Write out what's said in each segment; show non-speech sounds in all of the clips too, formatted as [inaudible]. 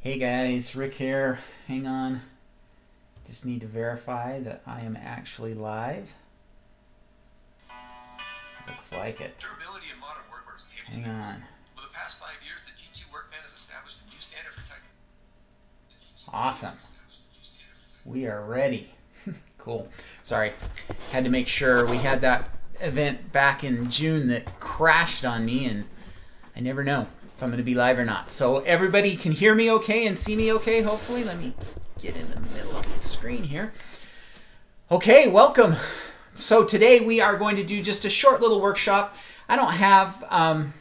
Hey guys, Rick here. Hang on. Just need to verify that I am actually live. Looks like it. Durability in modern workwear is table Hang stakes. on. For the past five years, the T2 Workman has established a new standard for tech. Awesome. has established a new standard for tech. We are ready. [laughs] cool. Sorry. Had to make sure we had that event back in June that crashed on me and I never know if I'm going to be live or not. So everybody can hear me okay and see me okay, hopefully. Let me get in the middle of the screen here. Okay, welcome. So today we are going to do just a short little workshop. I don't have um,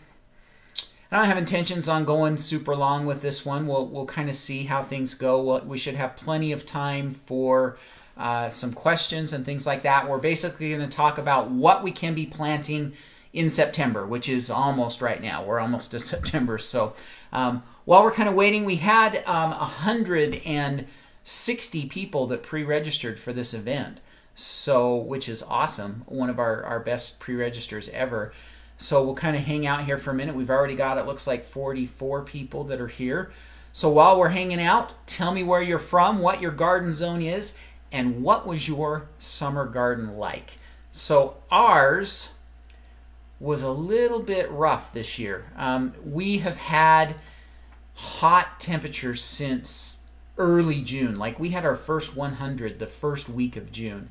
I don't have intentions on going super long with this one. We'll we'll kind of see how things go. We'll, we should have plenty of time for uh, some questions and things like that. We're basically going to talk about what we can be planting in September, which is almost right now. We're almost to [laughs] September. So um, while we're kind of waiting, we had um, 160 people that pre-registered for this event. So, which is awesome. One of our, our best pre-registers ever. So we'll kind of hang out here for a minute. We've already got, it looks like 44 people that are here. So while we're hanging out, tell me where you're from, what your garden zone is, and what was your summer garden like. So ours was a little bit rough this year. Um, we have had hot temperatures since early June. Like we had our first 100 the first week of June,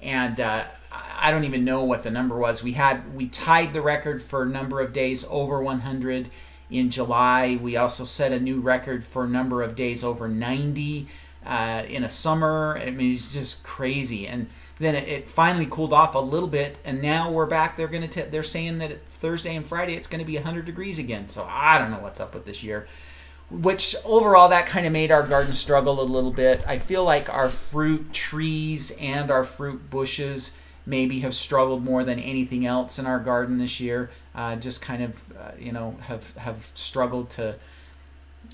and uh, I don't even know what the number was. We had we tied the record for a number of days over 100 in July. We also set a new record for a number of days over 90 uh, in a summer. I mean, it's just crazy. And then it, it finally cooled off a little bit, and now we're back. They're gonna t- they're saying that Thursday and Friday it's going to be 100 degrees again. So I don't know what's up with this year which overall that kind of made our garden struggle a little bit. I feel like our fruit trees and our fruit bushes maybe have struggled more than anything else in our garden this year. Uh, just kind of uh, you know have have struggled to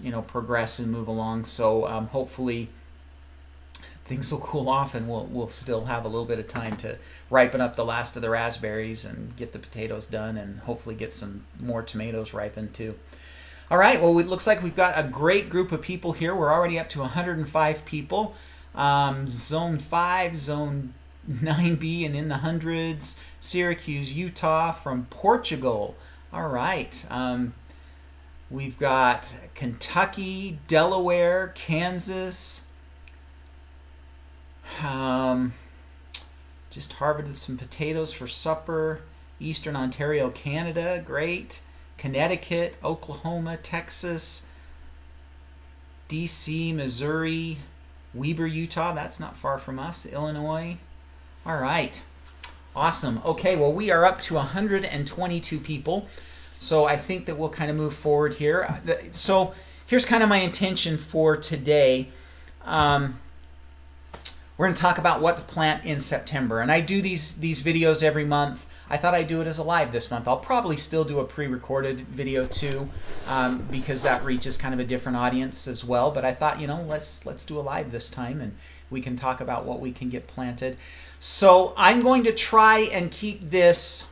you know progress and move along. So um, hopefully things will cool off and we'll we'll still have a little bit of time to ripen up the last of the raspberries and get the potatoes done and hopefully get some more tomatoes ripened too. All right, well, it looks like we've got a great group of people here. We're already up to 105 people. Um, zone 5, Zone 9B, and in the hundreds. Syracuse, Utah, from Portugal. All right. Um, we've got Kentucky, Delaware, Kansas. Um, just harvested some potatoes for supper. Eastern Ontario, Canada. Great. Connecticut, Oklahoma, Texas, DC, Missouri, Weber, Utah. That's not far from us. Illinois. All right. Awesome. Okay, well, we are up to 122 people. So I think that we'll kind of move forward here. So here's kind of my intention for today. Um, we're going to talk about what to plant in September. And I do these, these videos every month. I thought I'd do it as a live this month. I'll probably still do a pre-recorded video too, um, because that reaches kind of a different audience as well. But I thought, you know, let's let's do a live this time, and we can talk about what we can get planted. So I'm going to try and keep this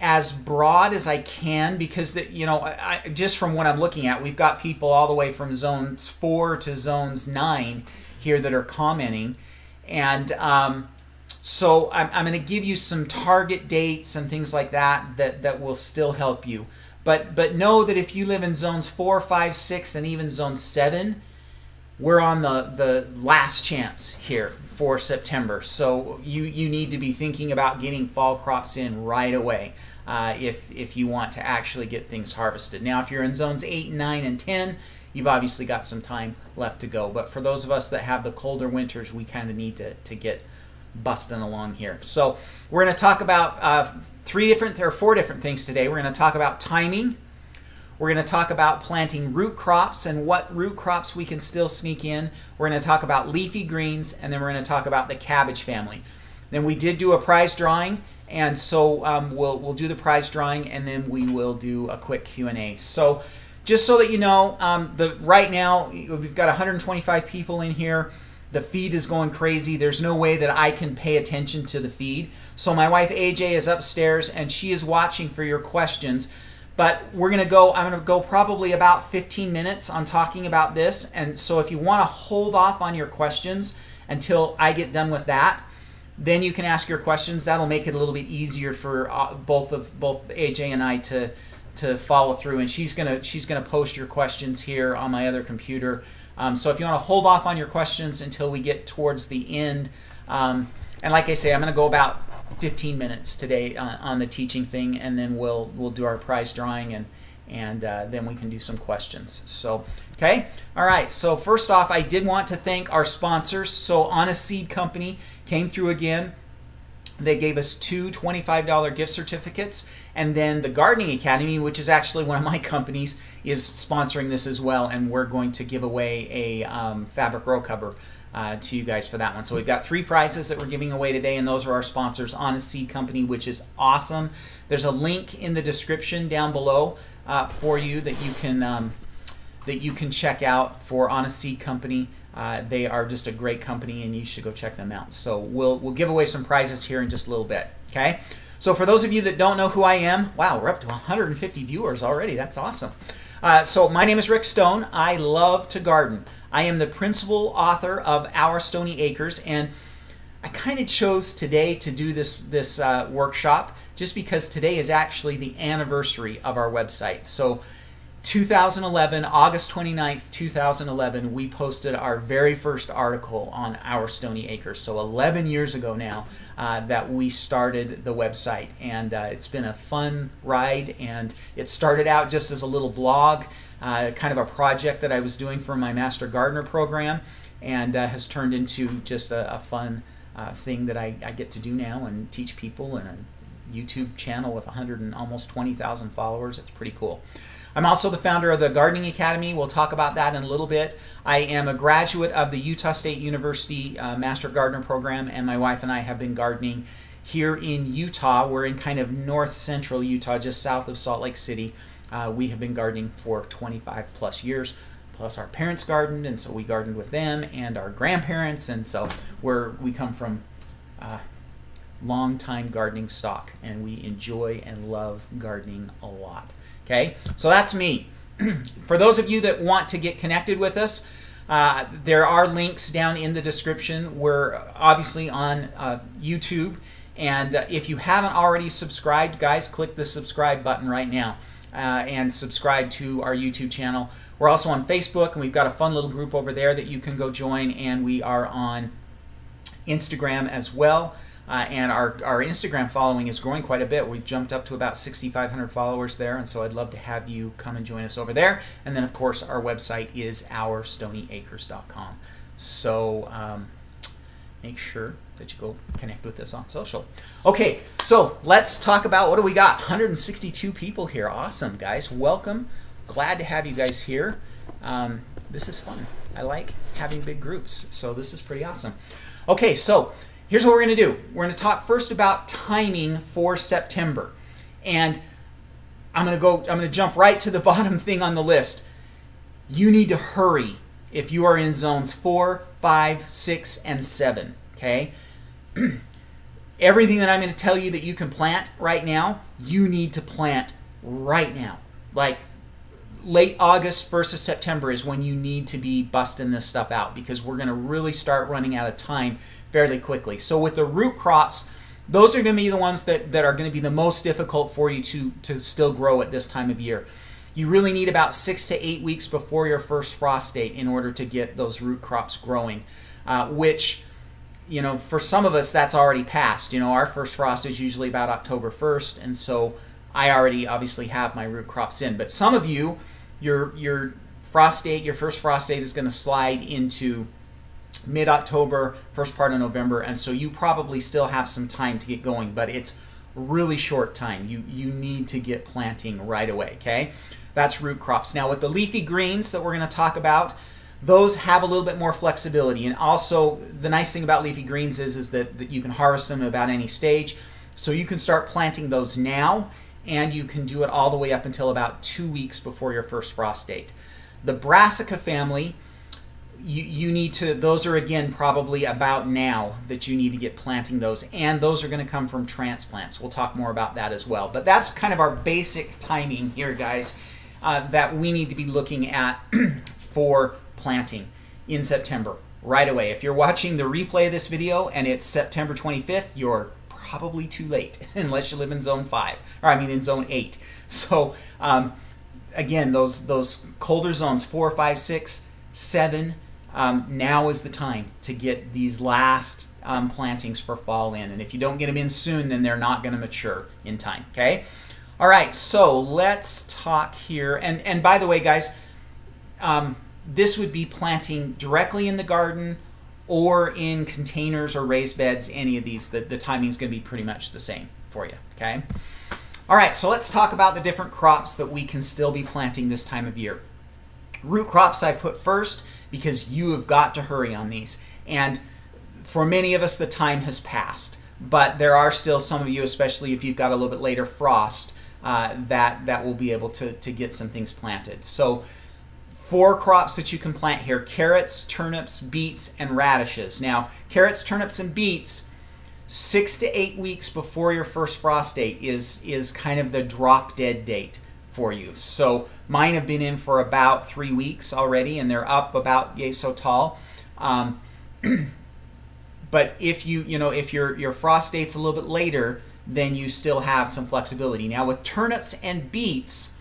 as broad as I can because that you know I, just from what I'm looking at, we've got people all the way from zones four to zones nine here that are commenting, and. Um, so I'm, I'm going to give you some target dates and things like that, that that will still help you. But but know that if you live in zones four, five, six, and even zone seven, we're on the the last chance here for September. So you you need to be thinking about getting fall crops in right away. Uh, if if you want to actually get things harvested. Now, if you're in zones eight, nine, and ten, you've obviously got some time left to go. But for those of us that have the colder winters, we kind of need to to get busting along here. So we're going to talk about uh, three different or four different things today. We're going to talk about timing. We're going to talk about planting root crops and what root crops we can still sneak in. We're going to talk about leafy greens, and then we're going to talk about the cabbage family. Then we did do a prize drawing, and so um, we'll we'll do the prize drawing, and then we will do a quick Q and A. So just so that you know, um, the right now we've got 125 people in here. The feed is going crazy. There's no way that I can pay attention to the feed. So my wife AJ is upstairs and she is watching for your questions. but we're going to go i'm to go probably about 15 minutes on talking about this and so if you want to hold off on your questions until i get done with that then you can ask your questions that'll make it a little bit easier for uh, both of both aj and i to to follow through and she's to she's to post your questions here on my other computer um, so if you want to hold off on your questions until we get towards the end um, and like i say i'm to go about 15 minutes today on, on, the teaching thing, and then we'll we'll do our prize drawing, and and uh, then we can do some questions. So, okay, all right. So first off, I did want to thank our sponsors. So Honest Seed Company came through again. They gave us two $25 gift certificates, and then the Gardening Academy, which is actually one of my [laughs] companies, is sponsoring this as well, and we're going to give away a um, fabric row cover uh, to you guys for that one. So we've got three prizes that we're giving away today, and those are our sponsors, Honest Seed Company, which is awesome. There's a link in the description down below uh, for you that you can um, that you can check out for Honest Seed Company. Uh, they are just a great company, and you should go check them out. So we'll we'll give away some prizes here in just a little bit. Okay. So for those of you that don't know who I am, wow, we're up to 150 viewers already. That's awesome. Uh, so my name is Rick Stone. I love to garden. I am the principal author of Our Stoney Acres, and I kind of chose today to do this this uh, workshop just because today is actually the anniversary of our website. So 2011, August 29th, 2011, we posted our very first article on Our Stoney Acres. So 11 years ago now uh, that we started the website. And uh, it's been a fun ride. And it started out just as a little blog uh, kind of a project that I was doing for my Master Gardener program, and uh, has turned into just a, a fun uh, thing that I, I, get to do now and teach people in a YouTube channel with 100 and almost 20,000 followers. It's pretty cool. I'm also the founder of the Gardening Academy. We'll talk about that in a little bit. I am a graduate of the Utah State University uh, Master Gardener program, and my wife and I have been gardening here in Utah. We're in kind of north central Utah, just south of Salt Lake City. Uh, we have been gardening for 25 plus years. Plus, our parents gardened, and so we gardened with them, and our grandparents, and so we're we come from uh, long time gardening stock, and we enjoy and love gardening a lot. Okay, so that's me. [clears throat] for those of you that want to get connected with us, uh, there are links down in the description. We're obviously on uh, YouTube. And uh, if you haven't already subscribed, guys, click the subscribe button right now uh, and subscribe to our YouTube channel. We're also on Facebook, and we've got a fun little group over there that you can go join, and we are on Instagram as well. Uh, and our, our Instagram following is growing quite a bit. We've jumped up to about 6,500 followers there, and so I'd love to have you come and join us over there. And then, of course, our website is ourstoneyacres.com. So um, make sure that you go connect with us on social. Okay, so let's talk about what do we got? 162 people here. Awesome, guys. Welcome. Glad to have you guys here. Um, this is fun. I like having big groups, so this is pretty awesome. Okay, so here's what we're going to do. We're going to talk first about timing for September. And I'm going to go I'm going to jump right to the [laughs] bottom thing on the list. You need to hurry if you are in zones 4, 5, 6 and 7, okay? [clears throat] everything that I'm going to tell you that you can plant right now, you need to plant right now. Like late August, 1st of September is when you need to be busting this stuff out because we're going to really start running out of time fairly quickly. So with the root crops, those are going to be the ones that, that are going to be the most difficult for you to, to still grow at this time of year. You really need about six to eight weeks before your first frost date in order to get those root crops growing, uh, which you know, for some of us, that's already passed. You know, our first frost is usually about October 1st, and so I already obviously have my root crops in. But some of you, your your frost date, your first frost date is going to slide into mid-October, first part of November, and so you probably still have some time to get going, but it's really short time. You you need to get planting right away. Okay, that's root crops. Now with the leafy greens that we're going to talk about those have a little bit more flexibility. And also, the nice thing about leafy greens is, is that, that you can harvest them at about any stage. So you can start planting those now, and you can do it all the way up until about two weeks before your first frost date. The brassica family, you, you need to those are again probably about now that you need to get planting those and those are going to come from transplants. We'll talk more about that as well. But that's kind of our basic timing here guys uh, that we need to be looking at [clears throat] for planting in september right away. If you're watching the replay of this video and it's september 25th you're probably too late [laughs] unless you live in zone 5 or i mean in zone 8 [laughs] so um, again those those colder zones 4 5 6 7 um, now is the time to get these last um, plantings for fall in. And if you don't get them in soon, then they're not going to mature in time. Okay. All right. So let's talk here. And and by the way, guys, um, this would be planting directly in the garden or in containers or raised beds. Any of these, the, the timing is going to be pretty much the same for you. Okay. All right. So let's talk about the different crops that we can still be planting this time of year. Root crops I put first because you have got to hurry on these. And for many of us, the time has passed. But there are still some of you, especially if you've got a little bit later frost, uh, that, that will be able to, to get some things planted. So four crops that you can plant here, carrots, turnips, beets, and radishes. Now, carrots, turnips, and beets, six to eight weeks before your first frost date is, is kind of the drop dead date for you. So mine have been in for about three weeks already, and they're up about yay so tall. Um, [clears throat] but if you you know if your your frost date's a little bit later, then you still have some flexibility. Now with turnips and beets,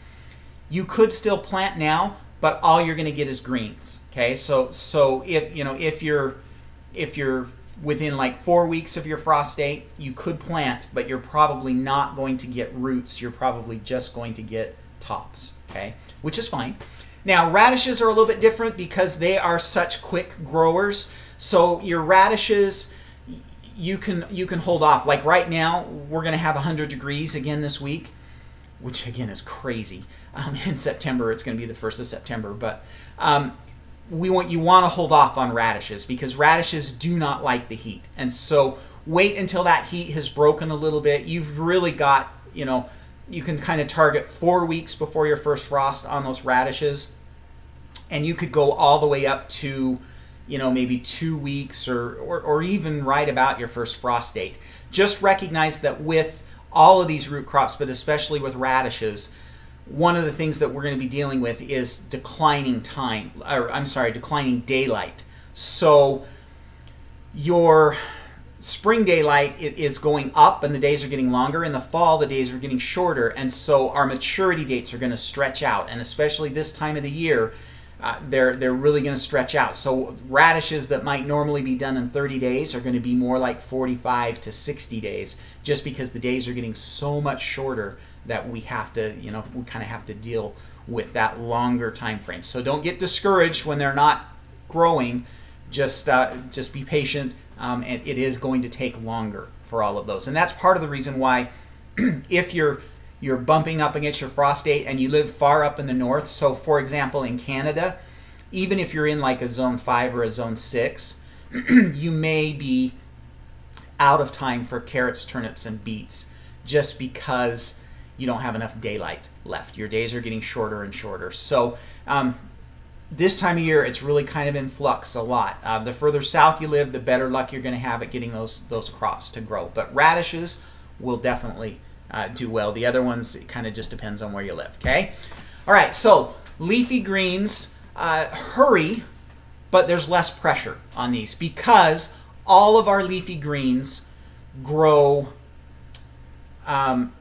you could still plant now, but all you're going to get is greens. Okay, so so if you know if you're if you're within like four weeks of your frost date, you could plant, but you're probably not going to get roots. You're probably just going to get tops, okay, which is fine. Now, radishes are a little bit different because they are such quick growers. So your radishes, you can you can hold off. Like right now, we're going to have 100 degrees again this week, which again is crazy. Um, [laughs] in September, it's going to be the first of September, but um, we want you want to hold off on radishes because radishes do not like the heat, and so wait until that heat has broken a little bit. You've really got you know you can kind of target four weeks before your first frost on those radishes. And you could go all the way up to, you know, maybe two weeks or, or, or even right about your first frost date. Just recognize that with all of these root crops, but especially with radishes, one of the things that we're going to be dealing with is declining time, or I'm sorry, declining daylight. So your spring daylight is going up and the days are getting longer. In the fall, the days are getting shorter. And so our maturity dates are going to stretch out. And especially this time of the year, uh, they're, they're really going to stretch out. So radishes that might normally be done in 30 days are going to be more like 45 to 60 days just because the days are getting so much shorter that we have to, you know, we kind of have to deal with that longer time frame. So don't get discouraged when they're not growing. Just, uh, just be patient um, and it is going to take longer for all of those. And that's part of the reason why [clears throat] if you're you're bumping up against your frost date and you live far up in the north, so for example in Canada, even if you're in like a zone 5 or a zone 6, [clears throat] you may be out of time for carrots, turnips and beets just because you don't have enough daylight left. Your days are getting shorter and shorter. So um, this time of year, it's really kind of in flux a lot. Uh, the further south you live, the better luck you're going to have at getting those those crops to grow. But radishes will definitely uh, do well. The other ones, it kind of just depends on where you live. Okay. All right. So leafy greens, uh, hurry, but there's less pressure on these because all of our leafy greens grow um,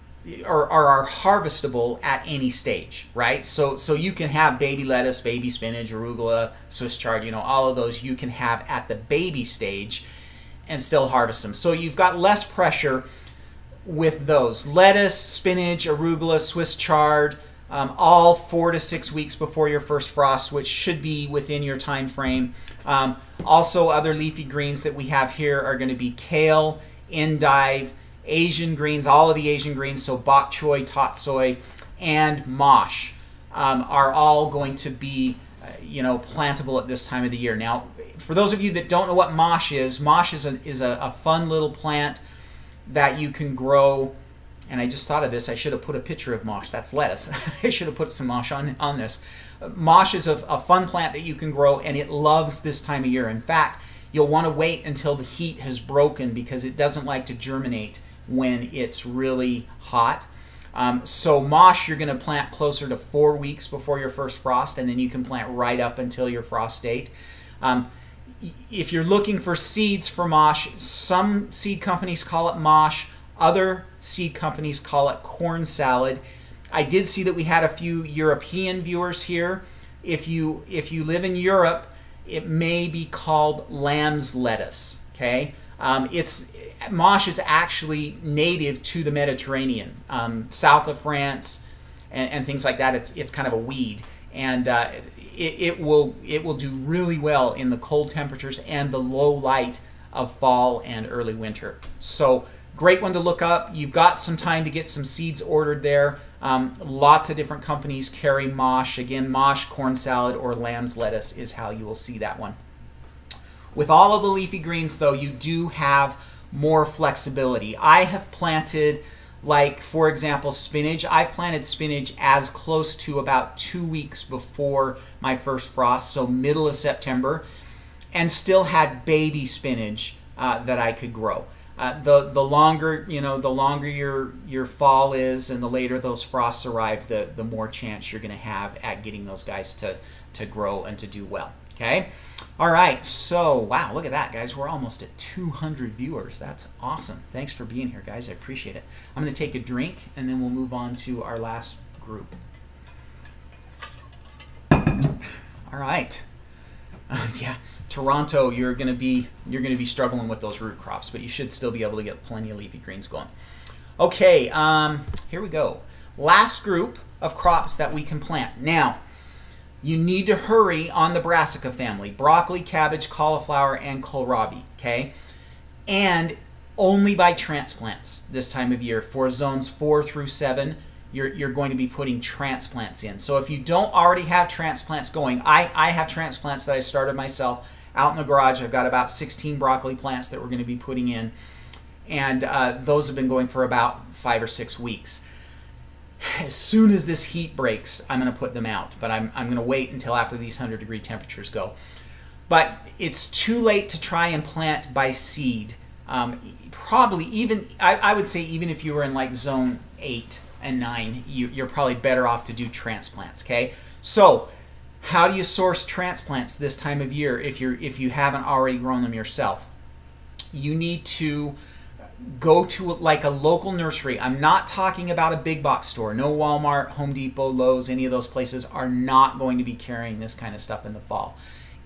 are, are harvestable at any stage, right? So so you can have baby lettuce, baby spinach, arugula, Swiss chard, you know, all of those you can have at the baby stage and still harvest them. So you've got less pressure with those. Lettuce, spinach, arugula, Swiss chard, um, all four to six weeks before your first frost, which should be within your time frame. Um, also, other leafy greens that we have here are going to be kale, endive, Asian greens, all of the Asian greens, so bok choy, tatsoi, and mâche um, are all going to be, uh, you know, plantable at this time of the year. Now, for those of you that don't know what mâche is, mâche is a, is a, a fun little plant that you can grow and I just thought of this. I should have put a picture of mâche. That's lettuce. [laughs] I should have put some mâche on, on this. Mâche is a, a fun plant that you can grow, and it loves this time of year. In fact, you'll want to wait until the heat has broken because it doesn't like to germinate when it's really hot. Um, so mâche, you're going to plant closer to four weeks before your first frost, and then you can plant right up until your frost date. Um, if you're looking for seeds for mâche, some seed companies call it mâche. Other seed companies call it corn salad. I did see that we had a few European viewers here. If you if you live in Europe, it may be called lamb's lettuce. Okay, um, it's mâche is actually native to the Mediterranean, um, south of France, and, and, things like that. It's it's kind of a weed, and uh, it, it will it will do really well in the cold temperatures and the low light of fall and early winter. So great one to look up. You've got some time to get some seeds ordered there. Um, lots of different companies carry mâche. Again, mâche, corn salad, or lamb's lettuce is how you will see that one. With all of the leafy greens, though, you do have more flexibility. I have planted, like, for example, spinach. I've planted spinach as close to about two weeks before my first frost, so middle of September, and still had baby spinach uh, that I could grow. Uh, the the longer you know the longer your your fall is and the later those frosts arrive the the more chance you're going to have at getting those guys to to grow and to do well okay all right, so wow, look at that, guys. We're almost at 200 viewers. That's awesome. Thanks for being here, guys. I appreciate it. I'm going to take a drink, and then we'll move on to our last group. All right. Uh, [laughs] yeah, Toronto, you're going to be you're going to be struggling with those root crops, but you should still be able to get plenty of leafy greens going. Okay, um, here we go. Last group of crops that we can plant. Now, you need to hurry on the brassica family broccoli, cabbage, cauliflower, and kohlrabi. Okay? And only by transplants this time of year. For zones four through seven, you're, you're going to be putting transplants in. So if you don't already have transplants going, I, I have transplants that I started myself out in the garage. I've got about 16 broccoli plants that we're going to be putting in. And uh, those have been going for about five or six weeks as soon as this heat breaks, I'm going to put them out. But I'm, I'm going to wait until after these 100 degree temperatures go. But it's too late to try and plant by seed. Um, probably even, I, I, would say even if you were in like zone 8 and 9, you, you're probably better off to do transplants, okay? So how do you source transplants this time of year if, you're, if you haven't already grown them yourself? You need to go to like a local nursery. I'm not talking about a big box store. No Walmart, Home Depot, Lowe's, any of those places are not going to be carrying this kind of stuff in the fall.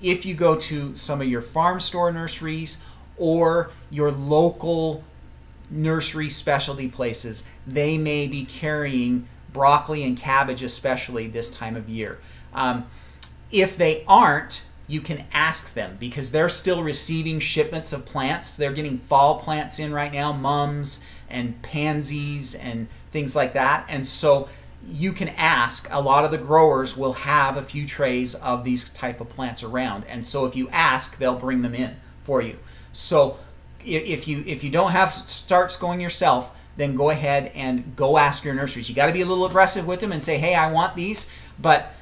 If you go to some of your farm store nurseries or your local nursery specialty places, they may be carrying broccoli and cabbage, especially this time of year. Um, if they aren't, you can ask them because they're still receiving shipments of plants. They're getting fall plants in right now, mums and pansies and things like that. And so you can ask. A lot of the growers will have a few trays of these type of plants around. And so if you ask, they'll bring them in for you. So if you if you don't have starts going yourself, then go ahead and go ask your nurseries. You got to be a little aggressive with them and say, "Hey, I want these." But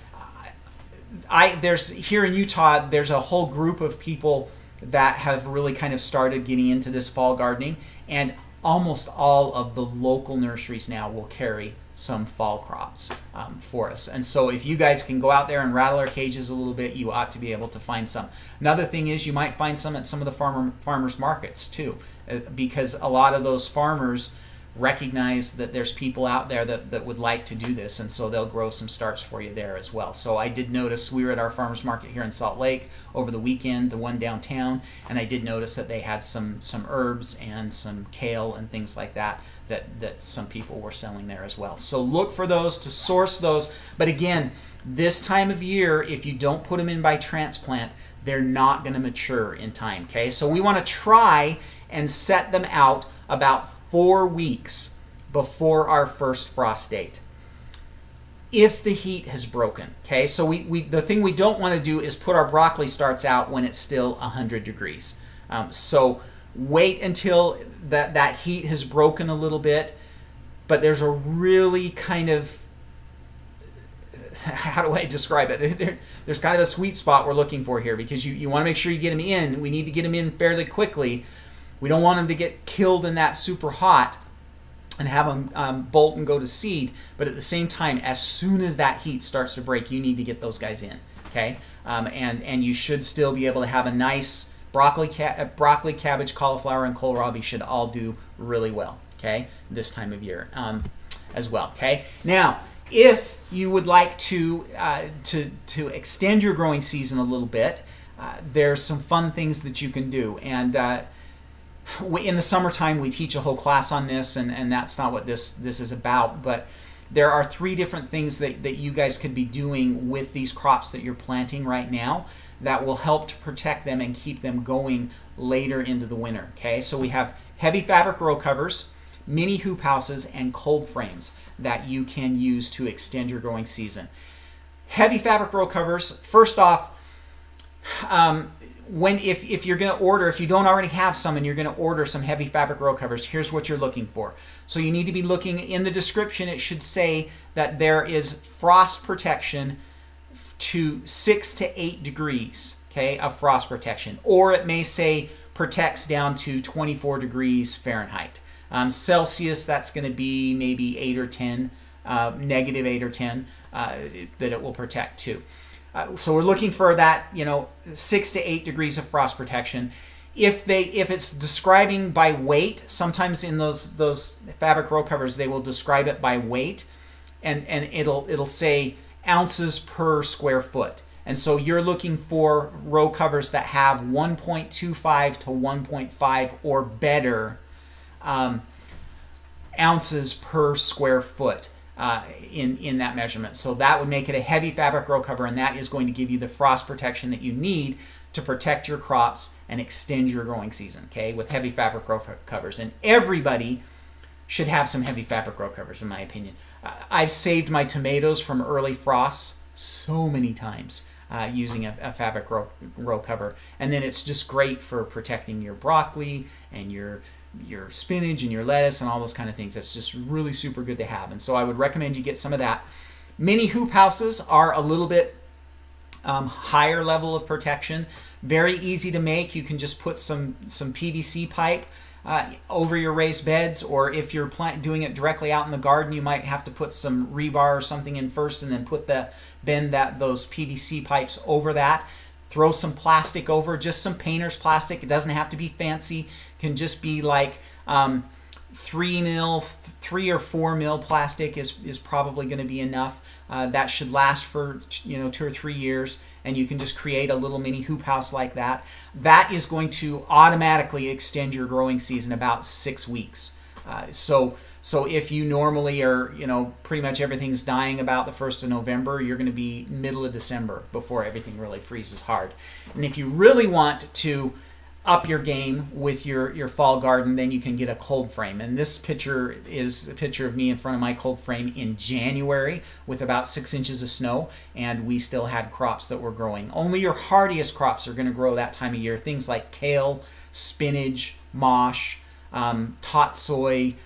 I there's here in Utah there's a whole group of people that have really kind of started getting into this fall gardening and almost all of the local nurseries now will carry some fall crops um, for us. And so if you guys can go out there and rattle our cages a little bit, you ought to be able to find some. Another thing is you might find some at some of the farmer farmers markets too, uh, because a lot of those farmers recognize that there's people out there that, that would like to do this and so they'll grow some starts for you there as well. So i did notice we were at our farmers market here in salt lake over the weekend the one downtown and i did notice that they had some some herbs and some kale and things like that that that some people were selling there as well. So look for those to source those. But again this time of year if you don't put them in by transplant they're not going to mature in time okay? So we want to try and set them out about four weeks before our first frost date if the heat has broken. Okay, so we, we the thing we don't want to do is put our broccoli starts out when it's still 100 degrees. Um, so wait until that, that heat has broken a little bit. but there's a really kind of [laughs] how do I describe it? [laughs] There, there's kind of a sweet spot we're looking for here because you, you want to make sure you get them in. We need to get them in fairly quickly. We don't want them to get killed in that super hot and have them um, bolt and go to seed. But at the same time, as soon as that heat starts to break, you need to get those guys in. Okay, um, and and you should still be able to have a nice broccoli, ca- broccoli, cabbage, cauliflower, and kohlrabi should all do really well. Okay, this time of year um, as well. Okay, now if you would like to uh, to to extend your growing season a little bit, uh, there's some fun things that you can do. And uh, in the summertime, we teach a whole class on this, and, and that's not what this this is about. But there are three different things that, that you guys could be doing with these crops that you're planting right now that will help to protect them and keep them going later into the winter. Okay, so we have heavy fabric row covers, mini hoop houses, and cold frames that you can use to extend your growing season. Heavy fabric row covers, first off, um, when if, if you're going to order, if you don't already have some and you're going to order some heavy fabric row covers, here's what you're looking for. So you need to be looking in the description. It should say that there is frost protection to six to eight degrees, okay, of frost protection, or it may say protects down to 24 degrees Fahrenheit. Um, Celsius, that's going to be maybe 8 or 10, uh, negative 8 or 10, uh, that it will protect to. Uh, so we're looking for that, you know, 6 to 8 degrees of frost protection. If they if it's describing by weight, sometimes in those those fabric row covers they will describe it by weight and and it'll it'll say ounces per square foot. And so you're looking for row covers that have 1.25 to 1.5 or better um, ounces per square foot uh, in, in that measurement. So that would make it a heavy fabric row cover, and that is going to give you the frost protection that you need to protect your crops and extend your growing season, okay, with heavy fabric row covers. And everybody should have some heavy fabric row covers, in my opinion. Uh, I've saved my tomatoes from early frosts so many times. Uh, using a, a fabric row, row cover, and then it's just great for protecting your broccoli and your your spinach and your lettuce and all those kind of things. That's just really super good to have. And so I would recommend you get some of that. Mini hoop houses are a little bit um, higher level of protection. Very easy to make. You can just put some some PVC pipe uh, over your raised beds, or if you're plant doing it directly out in the garden, you might have to put some rebar or something in first, and then put the bend that those PVC pipes over that. Throw some plastic over, just some painter's plastic. It doesn't have to be fancy can just be like um, three mil, three or four mil plastic is, is probably going to be enough. Uh, that should last for you know two or three years, and you can just create a little mini hoop house like that. That is going to automatically extend your growing season about six weeks. Uh, so so if you normally are you know pretty much everything's dying about the first of November, you're going to be middle of December before everything really freezes hard. And if you really want to up your game with your, your fall garden, then you can get a cold frame. And this picture is a picture of me in front of my cold frame in January with about six inches of snow, and we still had crops that were growing. Only your hardiest crops are going to grow that time of year. Things like kale, spinach, mâche, um, tatsoi,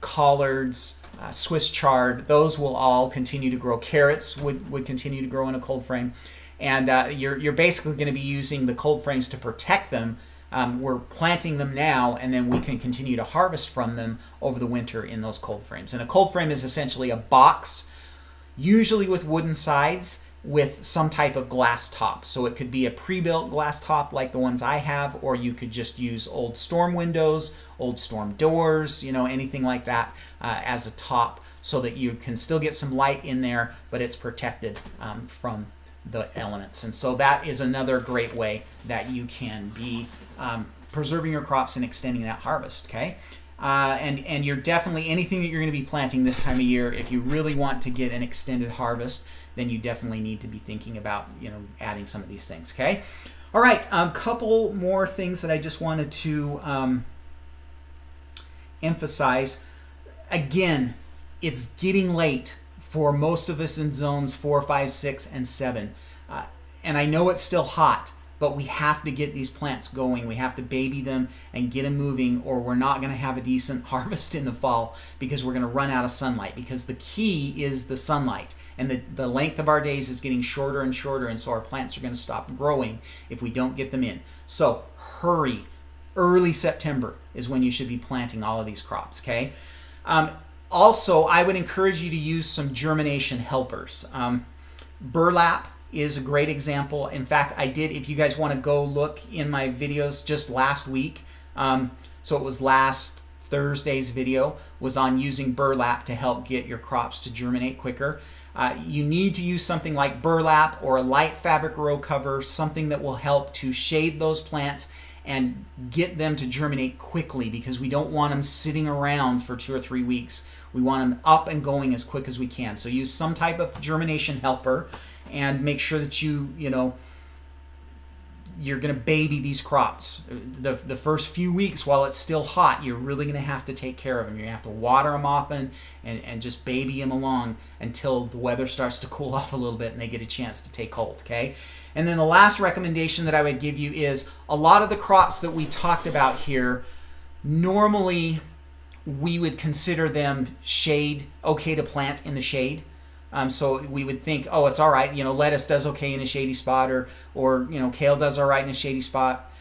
collards, uh, Swiss chard, those will all continue to grow. Carrots would, would continue to grow in a cold frame and uh, you're, you're basically going to be using the cold frames to protect them. Um, we're planting them now, and then we can continue to harvest from them over the winter in those cold frames. And a cold frame is essentially a box, usually with wooden sides, with some type of glass top. So it could be a pre-built glass top like the ones I have, or you could just use old storm windows, old storm doors, you know, anything like that uh, as a top so that you can still get some light in there, but it's protected um, from the elements. And so that is another great way that you can be um, preserving your crops and extending that harvest. Okay. Uh, and and you're definitely anything that you're going to be planting this time of year. If you really want to get an extended harvest, then you definitely need to be thinking about you know adding some of these things. Okay, all right. A um, couple more things that I just wanted to um, emphasize. Again, it's getting late for most of us in zones four, five, six, and seven. Uh, and I know it's still hot, but we have to get these plants going. We have to baby them and get them moving, or we're not going to have a decent [laughs] harvest in the fall because we're going to run out of sunlight. Because the key is the sunlight, and the, the length of our days is getting shorter and shorter, and so our plants are going to stop growing if we don't get them in. So hurry. Early September is when you should be planting all of these crops, okay? Um, also, I would encourage you to use some germination helpers. Um, burlap is a great example. In fact, I did, if you guys want to go look in my videos just last week, um, so it was last Thursday's video, was on using burlap to help get your crops to germinate quicker. Uh, you need to use something like burlap or a light fabric row cover, something that will help to shade those plants and get them to germinate quickly because we don't want them sitting around for two or three weeks. We want them up and going as quick as we can. So use some type of germination helper and make sure that you, you know, you're going to baby these crops. The, the first few weeks while it's still hot, you're really going to have to take care of them. You're going to have to water them often and, and just baby them along until the weather starts to cool [laughs] off a little bit and they get a chance to take hold, okay? And then the last recommendation that I would give you is a lot of the crops that we talked about here, normally we would consider them shade, okay to plant in the shade. Um, so we would think, oh, it's all right. You know, lettuce does okay in a shady spot, or or you know, kale does all right in a shady spot,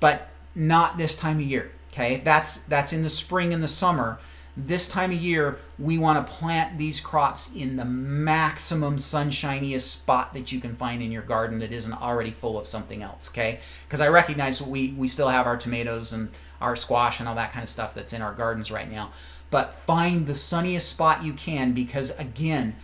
but not this time of year. Okay, that's that's in the spring and the summer. This time of year, we want to plant these crops in the maximum sunshiniest spot that you can find in your garden that isn't already full of something else. Okay, because I recognize we we still have our tomatoes and our squash and all that kind of stuff that's in our gardens right now. But find the sunniest spot you can because again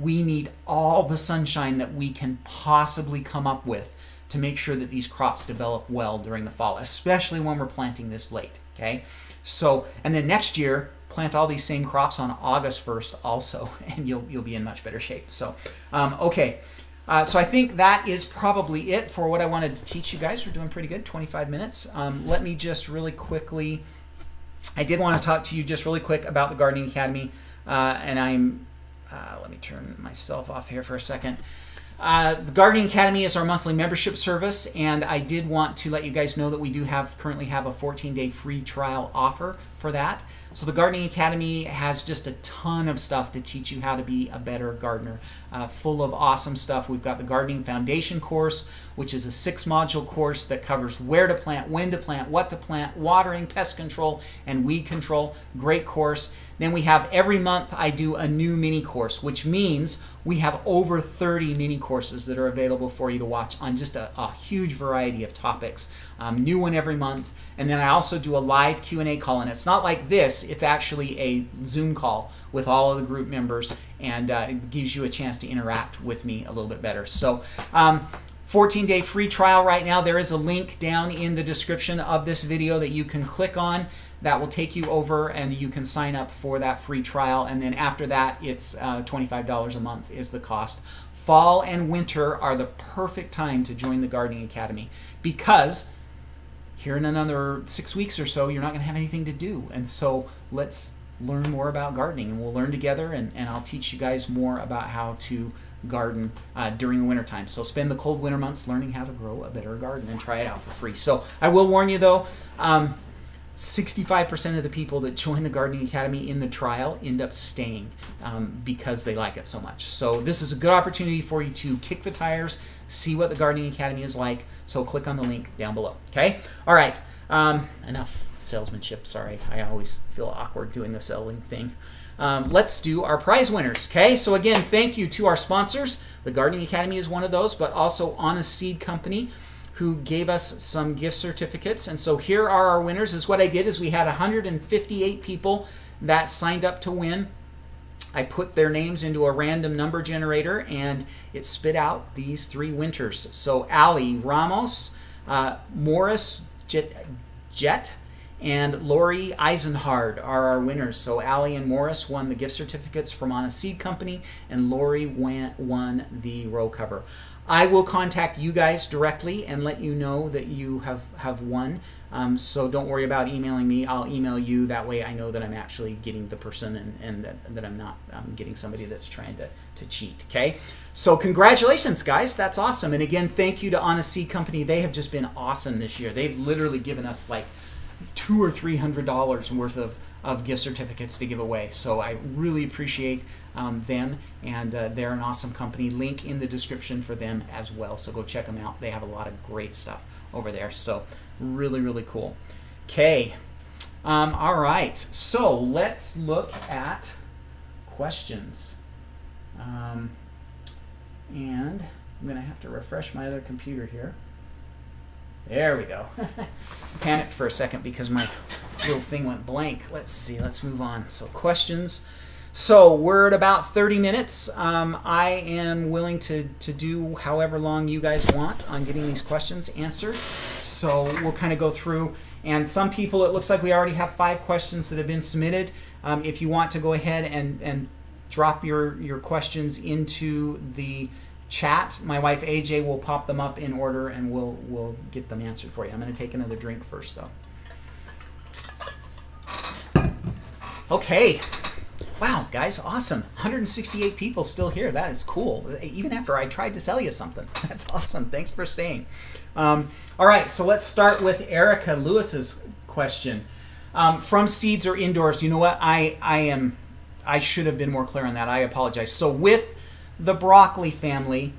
we need all the sunshine that we can possibly come up with to make sure that these crops develop well during the fall, especially when we're planting this late, okay? So, and then next year, plant all these same crops on August 1st also, [laughs] and you'll, you'll be in much better shape. So, um, okay. Uh, so I think that is probably it for what I wanted to teach you guys. We're doing pretty good, 25 minutes. Um, let me just really quickly, I did want to talk to you just really quick about the Gardening Academy, uh, and I'm uh, let me turn myself off here for a second. Uh, the Gardening Academy is our monthly membership service, and I did want to let you guys know that we do have currently have a 14-day free trial offer for that. So the Gardening Academy has just a ton of stuff to teach you how to be a better gardener, uh, full of awesome stuff. We've got the Gardening Foundation course, which is a six-module course that covers where to plant, when to plant, what to plant, watering, pest control, and weed control. Great course. Then we have every month I do a new mini course, which means we have over 30 mini courses that are available for you to watch on just a, a huge variety of topics. Um, new one every month. And then I also do a live Q&A call, and it's not like this. It's actually a Zoom call with all of the group members, and uh, it gives you a chance to interact with me a little bit better. So um, 14 day free trial right now. There is a link down in the description of this video that you can click on that will take you over and you can sign up for that free trial. And then after that, it's uh, $25 a month is the cost. Fall and winter are the perfect time to join the Gardening Academy because here in another six weeks or so, you're not going to have anything to do. And so let's learn more about gardening and we'll learn together and, and I'll teach you guys more about how to garden uh, during the winter time. So spend the cold winter months learning how to grow a better garden and try it out for free. So I will warn you though, um, 65% of the people that join the Gardening Academy in the trial end up staying um, because they like it so much. So this is a good opportunity for you to kick the tires, see what the Gardening Academy is like. So click on the link down below. Okay? All right. Um, enough salesmanship. Sorry. I always feel awkward doing the selling thing. Um, let's do our prize winners. Okay? So again, thank you to our sponsors. The Gardening Academy is one of those, but also Honest Seed Company who gave us some gift certificates. And so here are our winners. Is what I did is we had 158 people that signed up to win. I put their names into a random number generator and it spit out these three winters. So Ali Ramos, uh, Morris Jet, Jet, and Lori Eisenhard are our winners. So Ali and Morris won the gift certificates from Honest Seed Company, and Lori won, won the row cover. I will contact you guys directly and let you know that you have, have won. Um, so don't worry about emailing me. I'll email you. That way I know that I'm actually getting the person and, and that, that I'm not um, getting somebody that's trying to, to cheat. Okay? So congratulations, guys. That's awesome. And again, thank you to Honest Seed Company. They have just been awesome this year. They've literally given us like two or three hundred dollars worth of, of gift certificates to give away. So I really appreciate um, them, and uh, they're an awesome company. Link in the description for them as well. So go check them out. They have a lot of great stuff over there. So really, really cool. Okay. Um, all right. So let's look at questions. Um, and I'm going to have to refresh my other computer here. There we go. [laughs] Panicked for a second because my little thing went blank. Let's see. Let's move on. So questions. So we're at about 30 minutes. Um, I am willing to, to do however long you guys want on getting these questions answered. So we'll kind of go through. And some people, it looks like we already have five questions that have been submitted. Um, if you want to go ahead and, and drop your, your questions into the chat, my wife AJ will pop them up in order and we'll, we'll get them answered for you. I'm going to take another drink first, though. Okay. Wow, guys, awesome. 168 people still here. That is cool. Even after I tried to sell you something. [laughs] That's awesome. Thanks for staying. Um, all right, so let's start with Erica Lewis's question. Um, from seeds or indoors, you know what? I, I am I should have been more clear on that. I apologize. So with the broccoli family,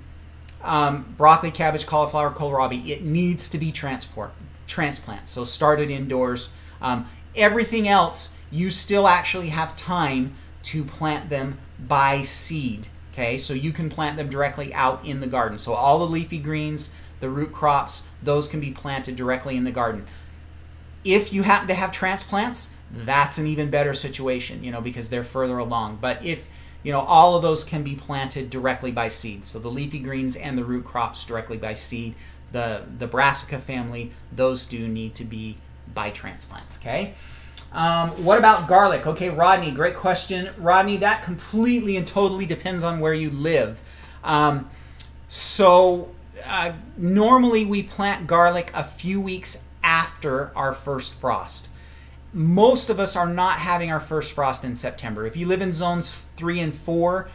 um, broccoli, cabbage, cauliflower, kohlrabi, it needs to be transport transplant. So started indoors. Um, everything else, you still actually have time to plant them by seed. Okay, so you can plant them directly out in the garden. So all the leafy greens, the root crops, those can be planted directly in the garden. If you happen to have transplants, that's an even better situation, you know, because they're further along. But if, you know, all of those can be planted directly by seed. So the leafy greens and the root crops directly by seed. The, the brassica family, those do need to be by transplants, okay? Um, what about garlic? Okay, Rodney, great question. Rodney, that completely and totally depends on where you live. Um, so uh, normally we plant garlic a few weeks after our first frost. Most of us are not having our first frost in September. If you live in zones three and four,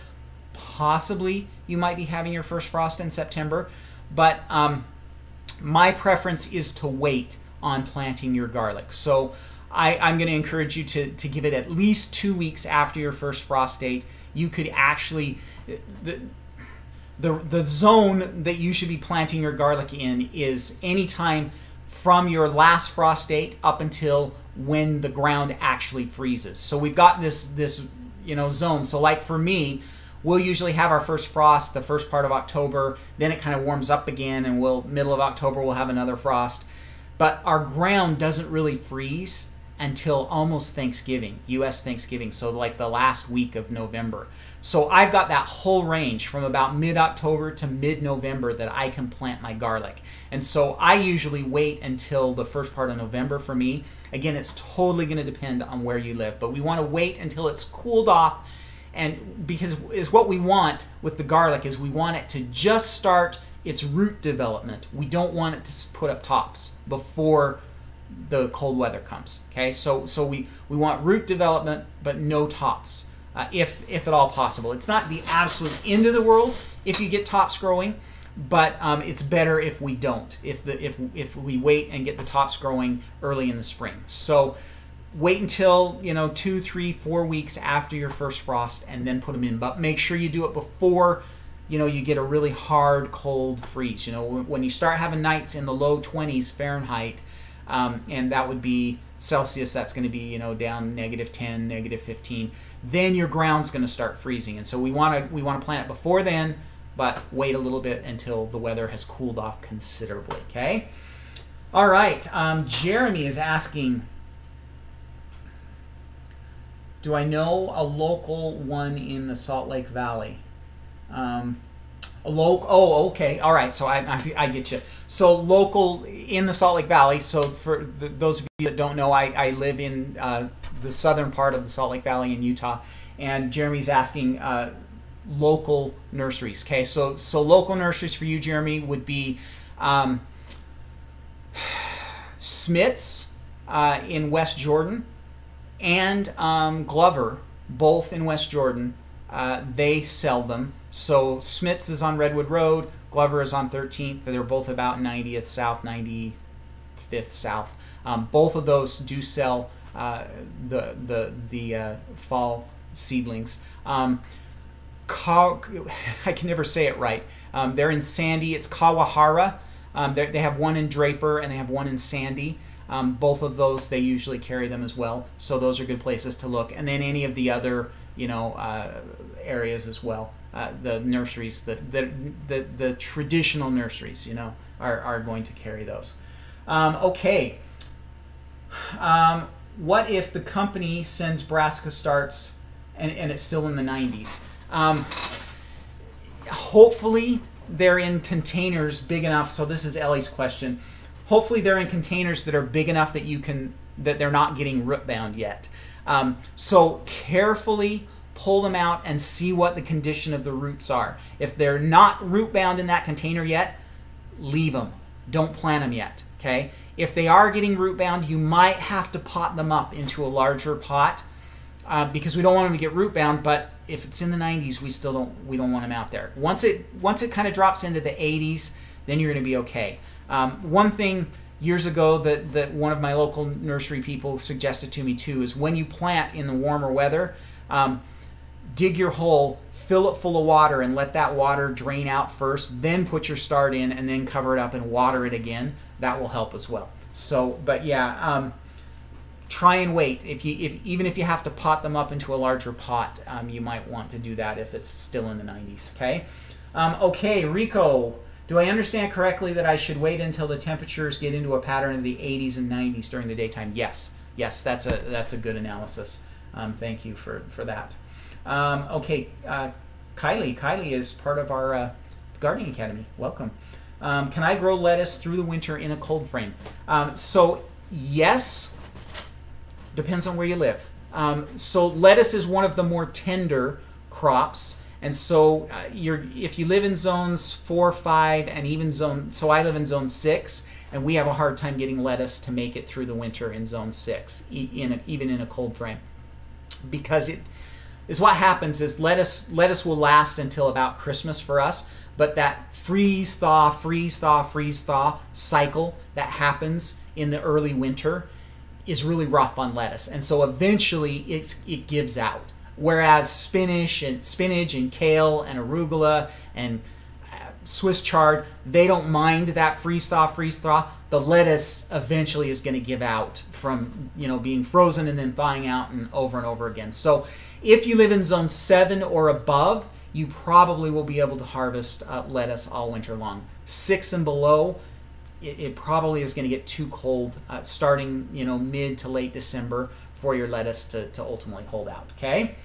possibly you might be having your first frost in September. But um, my preference is to wait on planting your garlic. So I, am going to encourage you to, to give it at least two weeks after your first frost date. You could actually, the, the, the zone that you should be planting your garlic in is anytime from your last frost date up until when the ground actually freezes. So we've got this, this you know, zone. So like for me, we'll usually have our first frost the first part of October, then it kind of warms up again and we'll, middle of October, we'll have another frost. But our ground doesn't really freeze until almost Thanksgiving, US Thanksgiving, so like the last week of November. So I've got that whole range from about mid October to mid November that I can plant my garlic. And so I usually wait until the first part of November for me. Again, it's totally going to depend on where you live, but we want to wait until it's cooled off. And because is what we want with the garlic is we want it to just start its root development. We don't want it to put up tops before the cold weather comes. Okay, so so we we want root development, but no tops, uh, if if at all possible. It's not the absolute end of the world if you get tops growing, but um, it's better if we don't. If the if if we wait and get the tops growing early in the spring. So wait until you know two, three, four weeks after your first frost, and then put them in. But make sure you do it before you know you get a really hard cold freeze. You know when you start having nights in the low 20s Fahrenheit um, and that would be Celsius. That's going to be you know down negative 10, negative 15. Then your ground's going to start freezing, and so we want to we want to plant it before then, but wait a little bit until the weather has cooled off considerably. Okay. All right. Um, Jeremy is asking. Do I know a local one in the Salt Lake Valley? Um, Local. Oh, okay. All right. So I, I, I, get you. So local in the Salt Lake Valley. So for the, those of you that don't know, I, I live in uh, the southern part of the Salt Lake Valley in Utah, and Jeremy's asking uh, local nurseries. Okay. So so local nurseries for you, Jeremy, would be um, Smith's uh, in West Jordan and um, Glover, both in West Jordan. Uh, they sell them. So Smith's is on Redwood Road, Glover is on 13th. They're both about 90th South, 95th South. Um, both of those do sell uh, the the the uh, fall seedlings. Um, Ka- [laughs] I can never say it right. Um, they're in Sandy. It's Kawahara. Um, they have one in Draper and they have one in Sandy. Um, both of those they usually carry them as well. So those are good places to look. And then any of the other you know uh, areas as well. Uh, the nurseries, the, the, the, the, traditional nurseries, you know, are, are going to carry those. Um, okay. Um, what if the company sends brassica starts and, and it's still in the 90s? Um, hopefully they're in containers big enough. So this is Ellie's question. Hopefully they're in containers that are big enough that you can that they're not getting root bound yet. Um, so carefully pull them out and see what the condition of the roots are. If they're not root bound in that container yet, leave them. Don't plant them yet. Okay. If they are getting root bound, you might have to pot them up into a larger pot uh, because we don't want them to get root bound. But if it's in the 90s, we still don't we don't want them out there. Once it once it kind of drops into the 80s, then you're going to be okay. Um, one thing years ago that that one of my local nursery people suggested to me too is when you plant in the warmer weather. Um, dig your hole, fill it full of water, and let that water drain out first. Then put your start in, and then cover it up and water it again. That will help as well. So, but yeah, um, try and wait. If you, if even if you have to pot them up into a larger pot, um, you might want to do that if it's still in the 90s. Okay. Um, okay, Rico. Do I understand correctly that I should wait until the temperatures get into a pattern of the 80s and 90s during the daytime? Yes, yes, that's a that's a good analysis. Um, thank you for for that. Um, okay, uh, Kylie. Kylie is part of our uh, gardening academy. Welcome. Um, can I grow lettuce through the winter in a cold frame? Um, so yes, depends on where you live. Um, so lettuce is one of the more tender crops, and so uh, you're if you live in zones four, five, and even zone. So I live in zone six, and we have a hard time getting lettuce to make it through the winter in zone six, in a, even in a cold frame, because it is what happens is lettuce lettuce will last until about Christmas for us, but that freeze thaw, freeze thaw, freeze thaw cycle that happens in the early winter is really rough on lettuce, and so eventually it's it gives out. Whereas spinach and spinach and kale and arugula and uh, Swiss chard, they don't mind that freeze thaw, freeze thaw. The lettuce eventually is going to give out from you know being frozen and then thawing out and over and over again. So if you live in zone 7 or above, you probably will be able to harvest uh, lettuce all winter long. 6 and below, it, it probably is going to get too cold uh, starting you know mid to late December for your lettuce to, to ultimately hold out. Okay.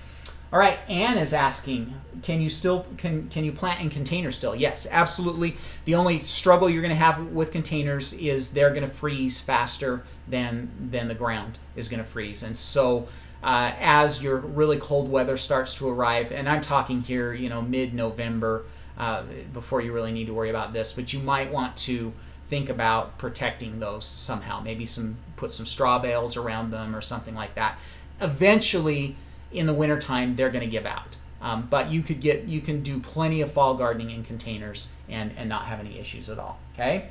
All right, Anne is asking, can you still can can you plant in containers still? Yes, absolutely. The only struggle you're going to have with containers is they're going to freeze faster than than the ground is going to freeze, and so uh, as your really cold weather starts to arrive. And I'm talking here, you know, mid-November uh, before you really need to worry about this. But you might want to think about protecting those somehow. Maybe some put some straw bales around them or something like that. Eventually, in the wintertime, they're going to give out. Um, but you could get you can do plenty of fall gardening in containers and and not have any issues at all. Okay.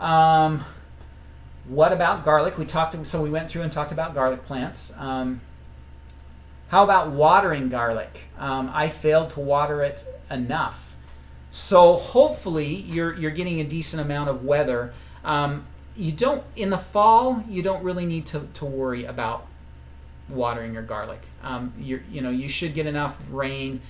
Um, what about garlic? We talked so we went through and talked about garlic plants. Um, how about watering garlic? Um, I failed to water it enough. So hopefully you're you're getting a decent amount of weather. Um, you don't in the fall you don't really need to, to worry about watering your garlic. Um, you you know you should get enough rain,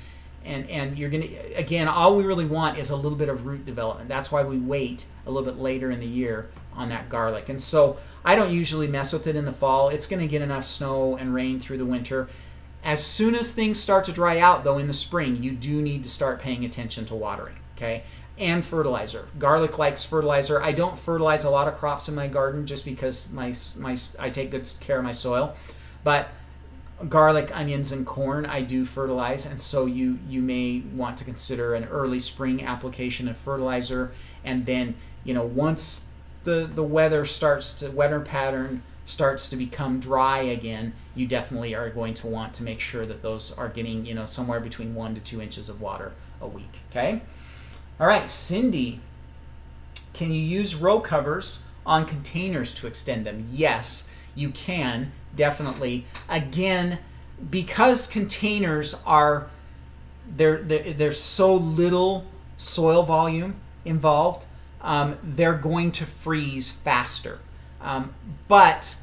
and and you're gonna again all we really want is a little bit of root development. That's why we wait a little bit later in the year on that garlic. And so I don't usually mess with it in the fall. It's going to get enough snow and rain through the winter As soon as things start to dry out, though, in the spring, you do need to start paying attention to watering. Okay, and fertilizer. Garlic likes fertilizer. I don't fertilize a lot of crops in my garden just because my my I take good care of my soil, but garlic, onions, and corn I do fertilize, and so you you may want to consider an early spring application of fertilizer, and then you know once the the weather starts to weather pattern starts to become dry again, you definitely are going to want to make sure that those are getting you know somewhere between one to two inches of water a week. Okay. All right, Cindy, can you use row covers on containers to extend them? Yes, you can definitely. Again, because containers are there, there's so little soil volume involved, um, they're going to freeze faster. Um, but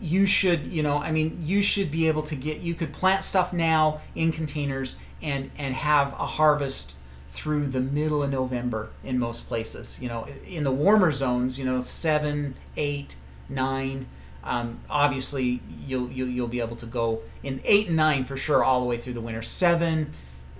you should, you know, I mean, you should be able to get. You could plant stuff now in containers and and have a harvest through the middle of November in most places. You know, in the warmer zones, you know, seven, eight, nine. Um, obviously, you'll, you'll, you'll be able to go in eight and nine for sure all the way through the winter. Seven,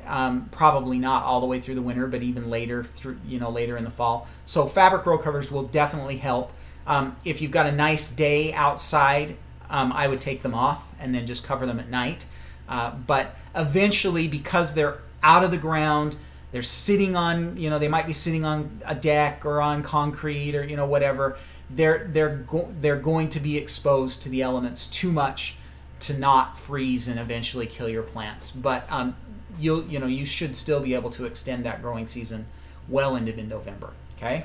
um, probably not all the way through the winter, but even later through you know later in the fall. So fabric row covers will definitely help. Um, if you've got a nice day outside, um, I would take them off and then just cover them at night. Uh, but eventually, because they're out of the ground, they're sitting on you know they might be sitting on a deck or on concrete or you know whatever they're they're go- they're going to be exposed to the elements too much to not freeze and eventually kill your plants but um, you'll you know you should still be able to extend that growing season well into mid-november okay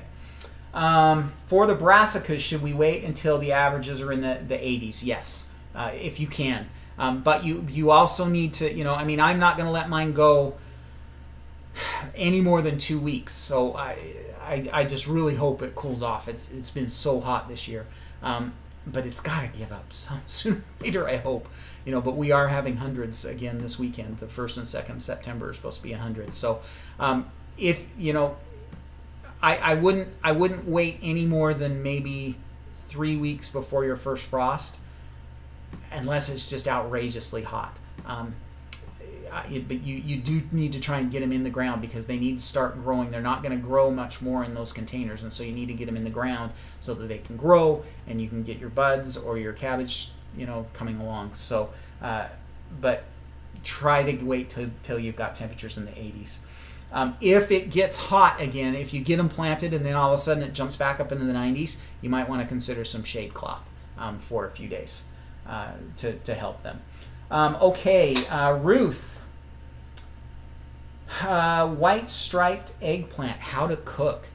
um, for the brassicas should we wait until the averages are in the, the 80s yes uh, if you can um, but you you also need to you know i mean i'm not going to let mine go any more than two weeks. So I, I, I just really hope it cools off. It's it's been so hot this year, um, but it's got to give up some [laughs] sooner or later. I hope, you know. But we are having hundreds again this weekend. The first and second of September is supposed to be a hundred. So um, if you know, I, I wouldn't I wouldn't wait any more than maybe three weeks before your first frost, unless it's just outrageously hot. Um, but you, you do need to try and get them in the ground because they need to start growing. They're not going to grow much more in those containers, and so you need to get them in the ground so that they can grow and you can get your buds or your cabbage, you know, coming along. So, uh, but try to wait till, till you've got temperatures in the 80s. Um, if it gets hot again, if you get them planted and then all of a sudden it jumps back up into the 90s, you might want to consider some shade cloth um, for a few days uh, to, to help them. Um, okay, uh, Ruth. Uh, white striped eggplant, how to cook.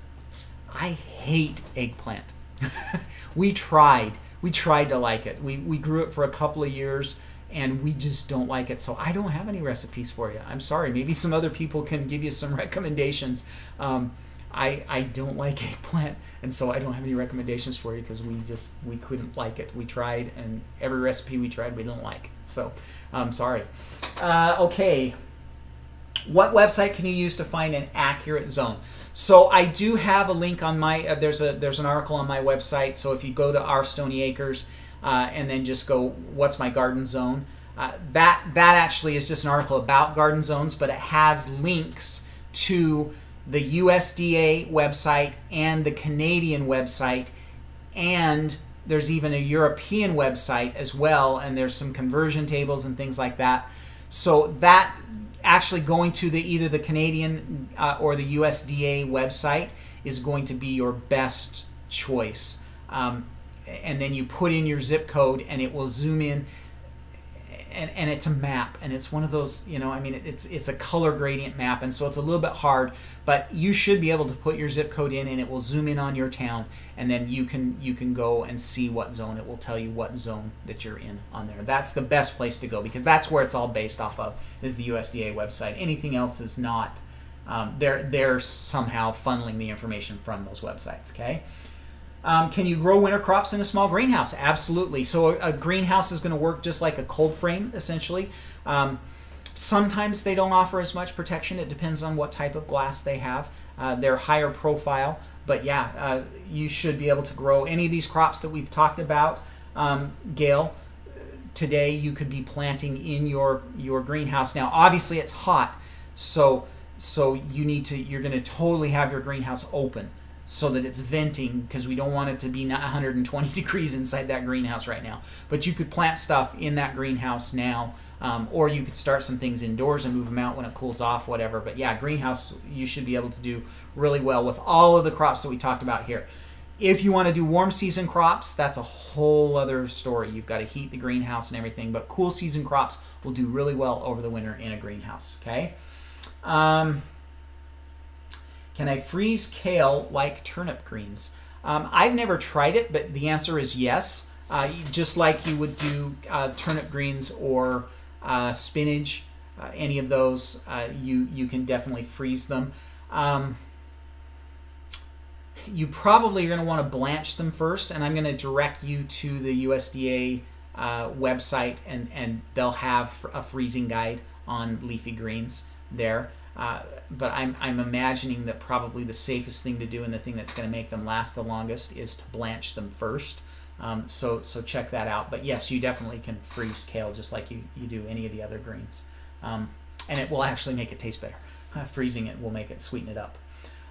I hate eggplant. [laughs] we tried. We tried to like it. We, we grew it for a couple of years and we just don't like it. So I don't have any recipes for you. I'm sorry. Maybe some other people can give you some [laughs] recommendations. Um, I, I don't like [laughs] eggplant and so I don't have any recommendations for you because we just we couldn't like it. We tried and every recipe we tried we didn't like. So I'm sorry. Uh, okay, what website can you use to find an accurate zone? So I do have a link on my uh, there's a there's an article on my website. So if you go to our Stoney Acres uh, and then just go what's my garden zone, uh, that that actually is just an article about garden zones, but it has links to the USDA website and the Canadian website, and there's even a European website as well, and there's some conversion tables and things like that. So that actually going to the either the Canadian uh, or the USDA website is going to be your best choice. Um, and then you put in your zip code and it will zoom in and, and it's a map and it's one of those you know i mean it's it's a color gradient map and so it's a little bit hard but you should be able to put your zip code in and it will zoom in on your town and then you can you can go and see what zone. It will tell you what zone that you're in on there. That's the best place to go because that's where it's all based off of is the usda website. Anything else is not um, they're they're somehow funneling the information from those websites okay um, can you grow winter crops in a small greenhouse? Absolutely. So a, a greenhouse is going to work just like a cold frame, essentially. Um, sometimes they don't offer as much protection. It depends on what type of glass they have. Uh, they're higher profile, but yeah, uh, you should be able to grow any of these crops that we've talked about, um, Gail. today you could be planting in your your greenhouse. Now, obviously, it's hot, so so you need to you're going to totally have your greenhouse open so that it's venting because we don't want it to be 120 [laughs] degrees inside that greenhouse right now. But you could plant stuff in that greenhouse now, um, or you could start some things indoors and move them out when it cools off, whatever. But yeah, greenhouse you should be able to do really well with all of the crops that we talked about here. If you want to do warm season crops, that's a whole other story. You've got to heat the greenhouse and everything, but cool season crops will do really well over the winter in a greenhouse. Okay. Um, can I freeze kale like turnip greens? Um, I've never tried it, but the answer is yes. Uh, just like you would do uh, turnip greens or uh, spinach, uh, any of those, uh, you you can definitely freeze them. Um, you probably are going to want to blanch them first, and I'm going to direct you to the USDA uh, website, and and they'll have a freezing guide on leafy greens there. Uh, but I'm, I'm imagining that probably the safest thing to do and the thing that's going to make them last the longest is to blanch them first. Um, so so check that out. But yes, you definitely can freeze kale just like you, you do any of the other greens. Um, and it will actually make it taste better. Uh, freezing it will make it sweeten it up.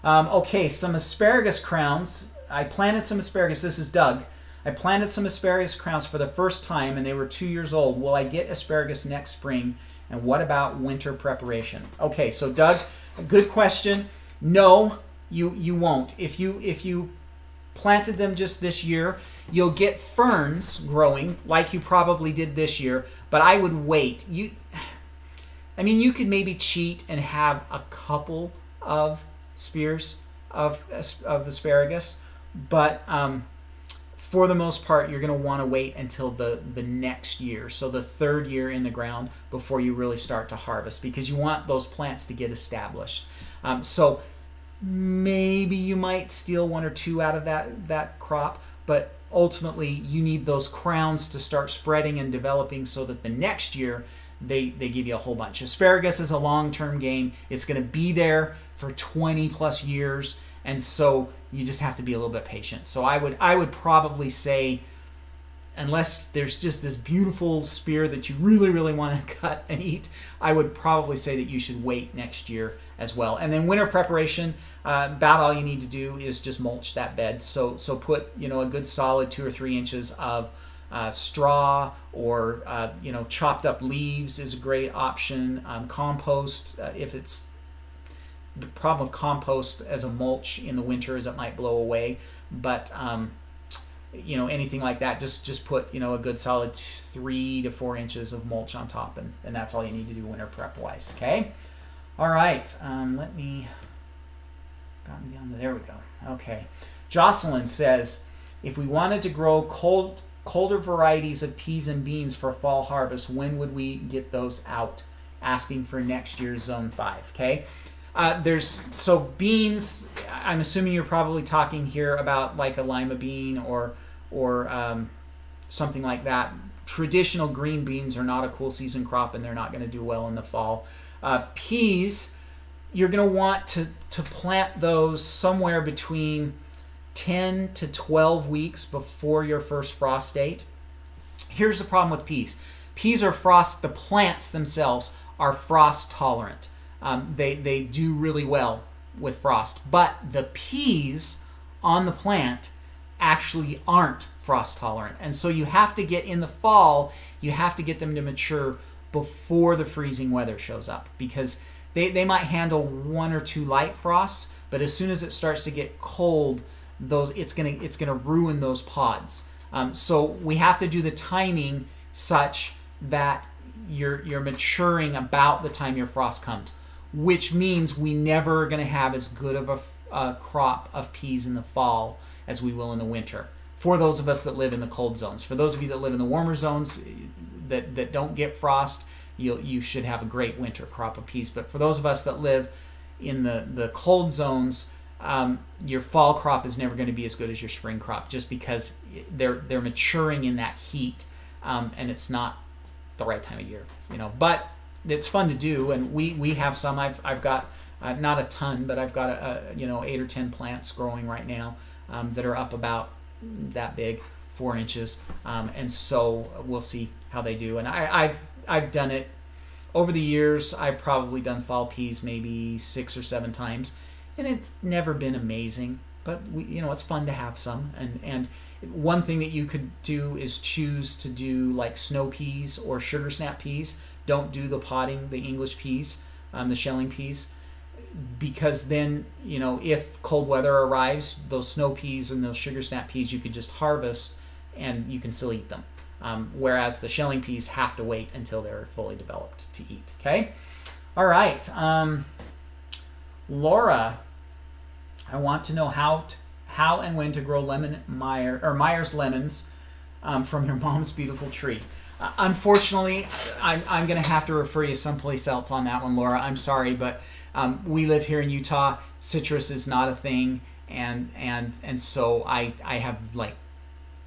Um, okay, some asparagus crowns. I planted some asparagus. This is Doug. I planted some asparagus crowns for the first time and they were two years old. Will I get asparagus next spring? And what about winter preparation? Okay, so Doug, good question. No, you you won't. If you if you planted them just this year, you'll get ferns growing like you probably did this year, but I would wait. You I mean, you could maybe cheat and have a couple of spears of of asparagus, but um, for the most part, you're going to want to wait until the, the next year, so the third year in the ground, before you really start to harvest because you want those plants to get established. Um, so maybe you might steal one or two out of that, that crop, but ultimately you need those crowns to start spreading and developing so that the next year they, they give you a whole bunch. Asparagus is a long term game, it's going to be there for 20 plus years, and so you just have to be a little bit patient. So I would I would probably say unless there's just this beautiful spear that you really really want to [laughs] cut and eat, I would probably say that you should wait next year as well. And then winter preparation, uh, about all you need to do is just mulch that bed. So so put you know a good solid two or three inches of uh, straw or uh, you know chopped up leaves is a great option. Um, compost uh, if it's the problem with compost as a mulch in the winter is it might blow away, but um, you know anything like that, just just put you know a good solid three to four inches of mulch on top, and, and that's all you need to do winter prep wise. Okay, all right. Um, let me gotten down there we go. Okay, Jocelyn says if we wanted to grow cold colder varieties of peas and beans for fall harvest, when would we get those out? Asking for next year's zone five. Okay. Uh, there's so beans. I'm assuming you're probably talking here about like a lima bean or or um, something like that. Traditional green beans are not a cool season crop, and they're not going to do well in the fall. Uh, peas, you're going to want to to plant those somewhere between 10 to 12 weeks before your first frost date. Here's the problem with peas. Peas are frost. The plants themselves are frost tolerant um, they, they do really well with frost. But the peas on the plant actually aren't frost tolerant. And so you have to get in the fall, you have to get them to mature before the freezing weather shows up because they, they might handle one or two light frosts, but as soon as it starts to get cold, those it's gonna it's gonna ruin those pods. Um, so we have to do the timing such that you're you're maturing about the time your frost comes which means we never are going to have as good of a, a, crop of peas in the fall as we will in the winter. For those of us that live in the cold zones, for those of you that live in the warmer zones that, that don't get frost, you you should have a great winter crop of peas. But for those of us that live in the, the cold zones, um, your fall crop is never going to be as good as your spring crop just because they're they're maturing in that heat um, and it's not the right time of year, you know. But it's fun to do, and we we have some. I've I've got uh, not a ton, but I've got a, a, you know eight or ten plants growing right now um, that are up about that big, four inches, um, and so we'll see how they do. And I, I've I've done it over the years. I've probably done fall peas maybe six or seven times, and it's never been amazing. But we, you know, it's fun to have some. And and one thing that you could do is choose to do like snow peas or sugar snap peas. Don't do the potting, the English peas, um, the shelling peas because then you know if cold weather arrives those snow peas and those sugar snap peas you could just harvest and you can still eat them. Um, whereas the shelling peas have to wait until they're fully developed to eat okay? All right um, laura i want to know how t- how and when to grow lemon meyer or meyer's lemons um, from your mom's beautiful tree unfortunately i'm, I'm going to have to refer you someplace else on that one laura i'm sorry but um, we live here in Utah. Citrus is not a thing, and and and so I I have like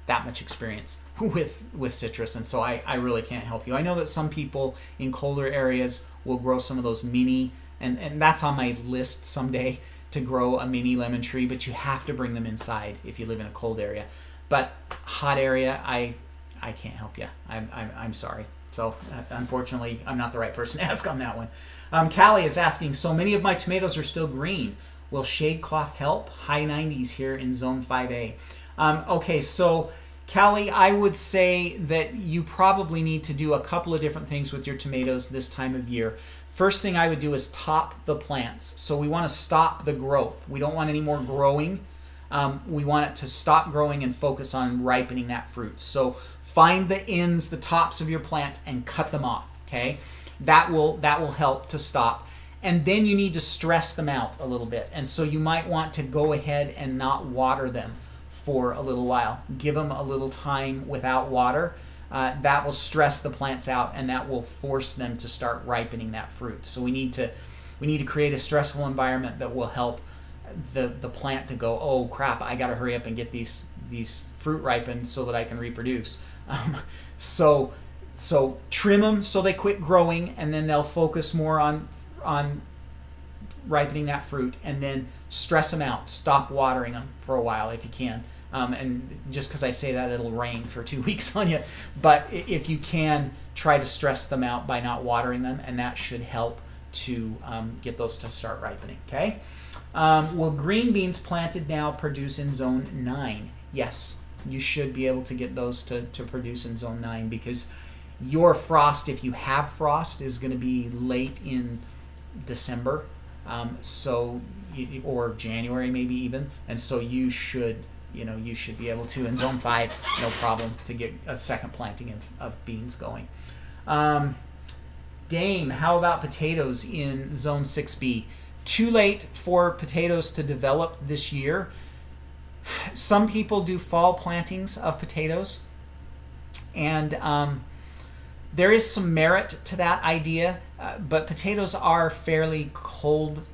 that much experience [laughs] with with citrus, and so I I really can't help you. I know that some people in colder areas will grow some of those mini, and and that's on my list someday to grow a mini lemon tree, but you have to bring them inside if you live in a cold area. But hot area, I I can't help you. I'm I'm, I'm sorry. So uh, unfortunately, I'm not the right person to [laughs] ask on that one. Um, Callie is asking, so many of my tomatoes are still green. Will shade cloth help? High 90s here in zone 5A. Um, okay, so Callie, I would say that you probably need to do a couple of different things with your tomatoes this time of year. First thing I would do is top the plants. So we want to stop the growth. We don't want any more growing. Um, we want it to stop growing and focus on ripening that fruit. So find the ends, the tops of your plants, and cut them off. Okay? That will that will help to stop. And then you need to stress them out a little bit. And so you might want to go ahead and not water them for a little while. Give them a little time without water. Uh, that will stress the plants out and that will force them to start ripening that fruit. So we need to we need to create a stressful environment that will help the the plant to go oh crap i got to hurry up and get these these fruit ripened so that i can reproduce um, so so trim them so they quit growing and then they'll focus more on on ripening that fruit and then stress them out. Stop watering them for a while if you can. Um, and just because i say that it'll rain for two [laughs] weeks on you. But if you can try to stress them out by not watering them and that should help to um, get those to start ripening okay? Um, will green beans planted now produce in zone 9 yes you should be able to get those to, to produce in zone 9 because your frost, if you have frost, is going to be late in December, um, so or January maybe even, and so you should you know you should be able to in zone five no problem to get a second planting of, of beans going. Um, Dame, how about potatoes in zone 6B? Too late for potatoes to develop this year. Some people do fall plantings of potatoes, and um, there is some merit to that idea, uh, but potatoes are fairly cold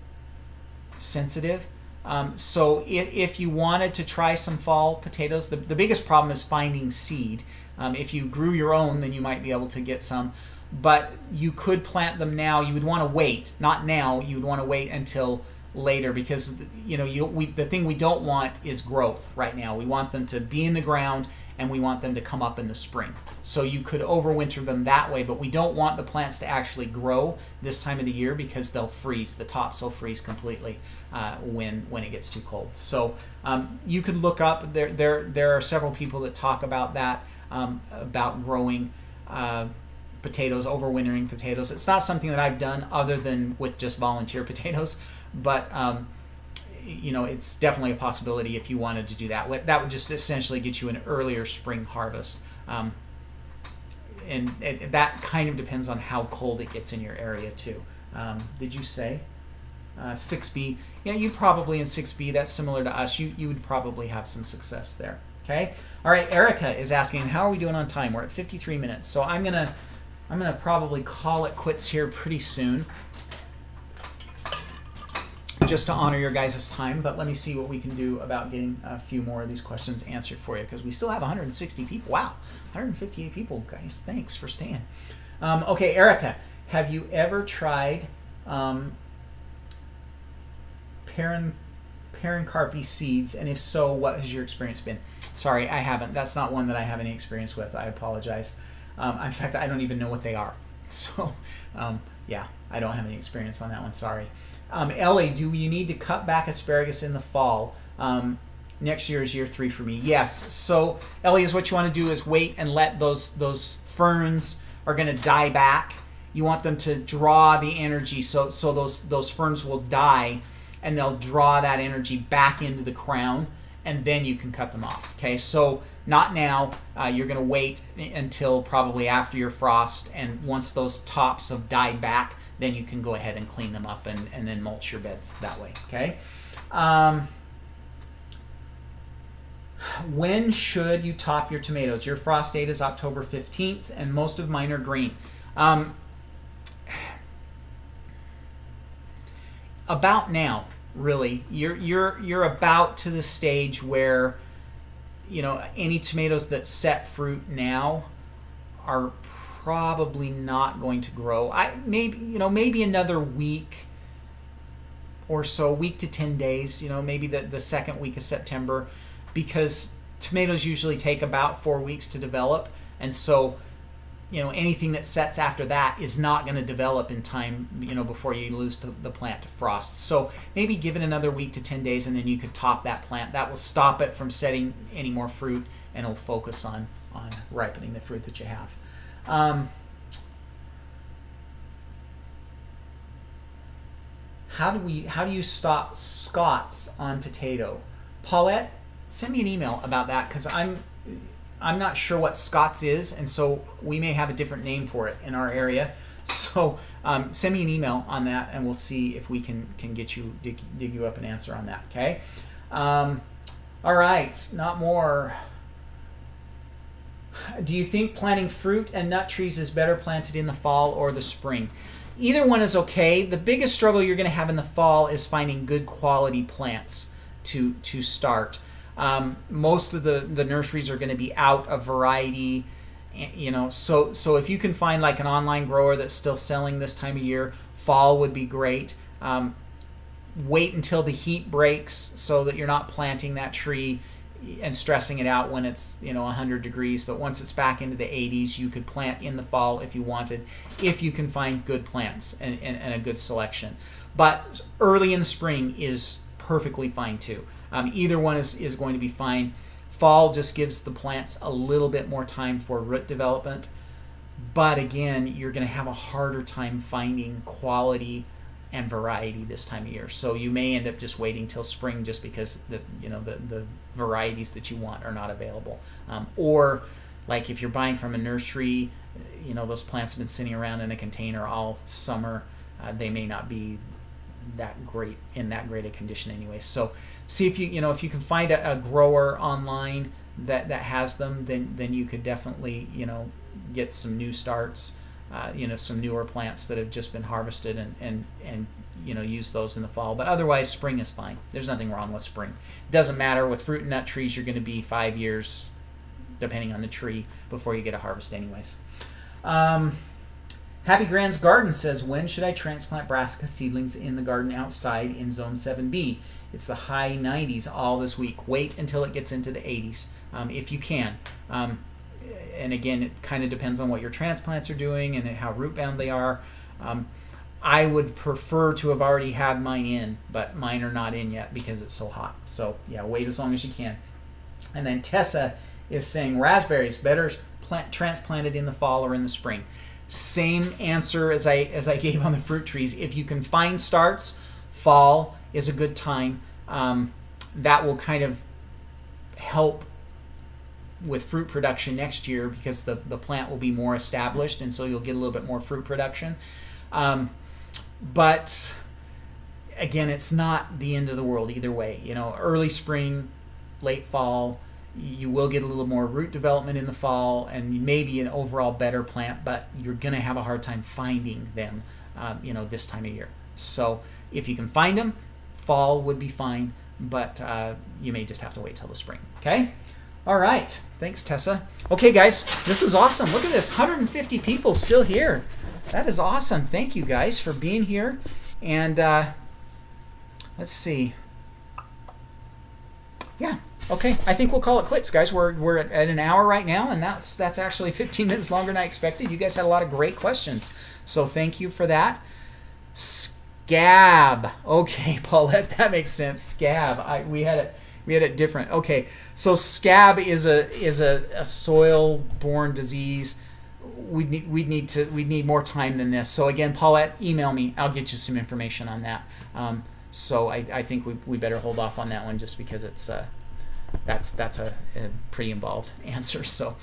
sensitive. Um, so if, if, you wanted to try some fall potatoes, the, the biggest problem is finding seed. Um, if you grew your own, then you might be able to get some. But you could plant them now. You would want to wait, not now. You would want to wait until later because you know you we the thing we don't want is growth right now. We want them to be in the ground and we want them to come up in the spring. So you could overwinter them that way, but we don't want the plants to actually grow this time of the year because they'll freeze. The tops will freeze completely uh, when when it gets too cold. So um, you could look up there. There there are several people that talk about that um, about growing. Uh, potatoes, overwintering potatoes. It's not something that I've done other than with just volunteer [laughs] potatoes, but um, you know, it's definitely a possibility if you wanted to do that. That would just essentially get you an earlier spring harvest. Um, and it, that kind of depends on how cold it gets in your area too. Um, did you say uh, 6B? Yeah, you probably in 6B. That's similar to us. You you would probably have some success there. Okay. All right. Erica is asking, how are we doing on time? We're at 53 minutes, so I'm gonna I'm gonna probably call it quits here pretty soon just to honor your guys' time, but let me see what we can do about getting a few more of these questions answered for you because we still have 160 people. Wow, 158 people, guys. Thanks for staying. Um, okay, Erica, have you ever tried um, paran, parancarpi seeds? And if so, what has your experience been? Sorry, I haven't. That's not one that I have any experience with. I apologize. Um, in fact, I don't even know what they are. [laughs] So, um, yeah, I don't have any experience on that one. Sorry. Um, Ellie, do you need to cut back asparagus in the fall? Um, next year is year three for me. Yes. So, Ellie, is what you want to do is wait and let those those ferns are going to die back. You want them to draw the energy, so so those those ferns will die, and they'll draw that energy back into the crown, and then you can cut them off. Okay. So not now. Uh, you're going to wait until probably after your frost, and once those tops have died back, then you can go ahead and clean them up and, and then mulch your beds that way. Okay. Um, when should you top your tomatoes? Your frost date is October 15th, and most of mine are green. Um, about now, really. You're you're you're about to the stage where you know, any tomatoes that set fruit now are probably not going to grow. I maybe you know maybe another week or so, week to ten days. You know, maybe the the second week of September, because tomatoes usually take about four weeks to develop, and so you know anything that sets after that is not going to develop in time you know before you lose the, the plant to frost so maybe give it another week to 10 days and then you could top that plant that will stop it from setting any more fruit and it'll focus on on ripening the fruit that you have um, how do we how do you stop scots on potato paulette send me an email about that because i'm I'm not sure what Scots is, and so we may have a different name for it in our area. [laughs] So um, send me an email on that, and we'll see if we can can get you dig, dig you up an answer on that. Okay. Um, all right, not more. Do you think planting fruit and nut trees is better planted in the fall or the spring? Either one is okay. The biggest struggle you're going to have in the fall is finding good quality plants to to start. Um, most of the, the nurseries are going to be out of variety, you know. So so if you can find like an online grower that's still selling this time of year, fall would be great. Um, wait until the heat breaks so that you're not planting that tree and stressing it out when it's you know 100 degrees but once it's back into the 80s you could plant in the fall if you wanted if you can find good plants and, and, and a good selection but early in the spring is perfectly fine too um, either one is, is going to be fine. Fall just gives the plants a little bit more time for root development. But again, you're going to have a harder time finding quality and variety this time of year. So you may end up just waiting till spring just because the you know the, the varieties that you want are not available. Um, or like if you're buying from a nursery, you know those plants have been sitting around in a container all summer. Uh, they may not be that great in that great a condition anyway. So see if you you know if you can find a, a grower online that that has them, then then you could definitely you know get some new starts. Uh, you know some newer plants that have just been harvested and, and and you know use those in the fall but otherwise spring is fine there's nothing wrong with spring it doesn't matter with fruit and nut trees you're going to be five years depending on the tree before you get a harvest anyways um, Happy Grand's Garden says, when should I transplant brassica seedlings in the garden outside in Zone 7B? It's the high 90s all this week. Wait until it gets into the 80s um, if you can. Um, and again, it kind of depends on what your transplants are doing and how root bound they are. Um, I would prefer to have already had mine in, but mine are not in yet because it's so hot. So yeah, wait as long as you can. And then Tessa is saying raspberries better plant transplanted in the fall or in the spring. Same answer as I as I [laughs] gave on the fruit trees. If you can find starts, fall is a good time. Um, that will kind of help with fruit production next year because the, the plant will be more established and so you'll get a little bit more fruit production. Um, but again, it's not the end of the world either way. You know, early spring, late fall, you will get a little more root development in the fall and maybe an overall better plant, but you're going to have a hard time finding them, um, you know, this time of year. So if you can find them, fall would be fine, but uh, you may just have to wait till the spring. Okay? All right. Thanks, Tessa. Okay, guys, this was awesome. Look at this 150 people still here. That is awesome. Thank you guys for being here. And uh, let's see. Yeah, Okay, I think we'll call it quits, guys. We're, we're at, at an hour right now, and that's that's actually [laughs] 15 minutes longer than I expected. You guys had a lot of great questions, so thank you for that. Scab. Okay, [laughs] Paulette, that makes sense. Scab. I we had it we had it different. Okay, so scab is a is a, a soil-borne disease. We need we need to we need more time than this. So again, Paulette, email me. I'll get you some information on that. Um, so I, I think we, we better hold off on that one just because it's uh, that's that's a, a pretty involved [laughs] answer. So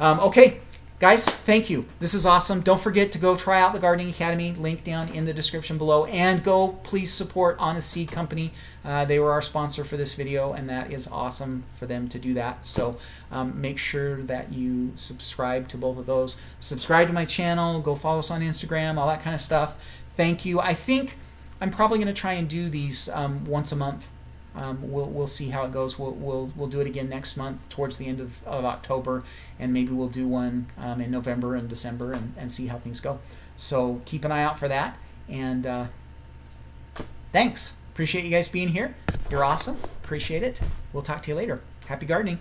um, okay, guys, thank you. This is awesome. Don't forget to go try out the Gardening Academy. Link down in the description below, and go please support Honest Seed Company. Uh, they were our sponsor for this video, and that is awesome for them to do that. So um, make sure that you subscribe to both of those. Subscribe to my channel. Go follow us on Instagram. All that kind of stuff. Thank you. I think I'm probably going to try and do these um, once a month. Um, we'll, we'll see how it goes. We'll, we'll, we'll do it again next month towards the end of, of October, and maybe we'll do one um, in November and December and, and see how things go. So keep an eye out for that. And uh, thanks. Appreciate you guys being here. You're awesome. Appreciate it. We'll talk to you later. Happy gardening.